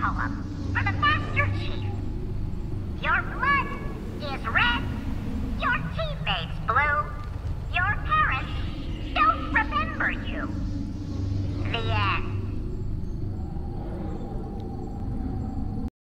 poem for the Master Chief. Your blood is red, your teammates blue, your parents don't remember you.